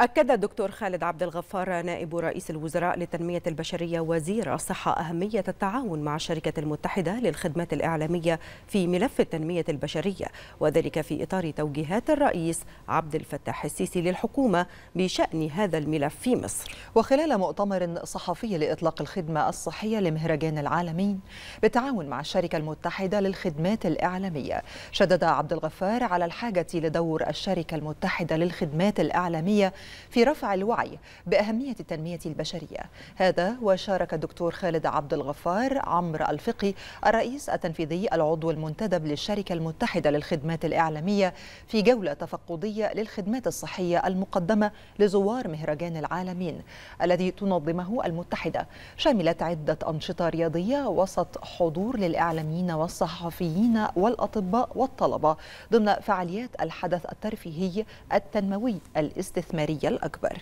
أكد الدكتور خالد عبد الغفار نائب رئيس الوزراء للتنمية البشرية وزير الصحة أهمية التعاون مع الشركة المتحدة للخدمات الإعلامية في ملف التنمية البشرية وذلك في إطار توجيهات الرئيس عبد الفتاح السيسي للحكومة بشأن هذا الملف في مصر. وخلال مؤتمر صحفي لإطلاق الخدمة الصحية لمهرجان العالمين بالتعاون مع الشركة المتحدة للخدمات الإعلامية شدد عبد الغفار على الحاجة لدور الشركة المتحدة للخدمات الإعلامية في رفع الوعي بأهمية التنمية البشرية. هذا وشارك الدكتور خالد عبد الغفار عمرو الفقي الرئيس التنفيذي العضو المنتدب للشركة المتحدة للخدمات الإعلامية في جولة تفقدية للخدمات الصحية المقدمة لزوار مهرجان العالمين الذي تنظمه المتحدة. شملت عدة أنشطة رياضية وسط حضور للإعلاميين والصحفيين والأطباء والطلبة ضمن فعاليات الحدث الترفيهي التنموي الاستثماري. الأكبر.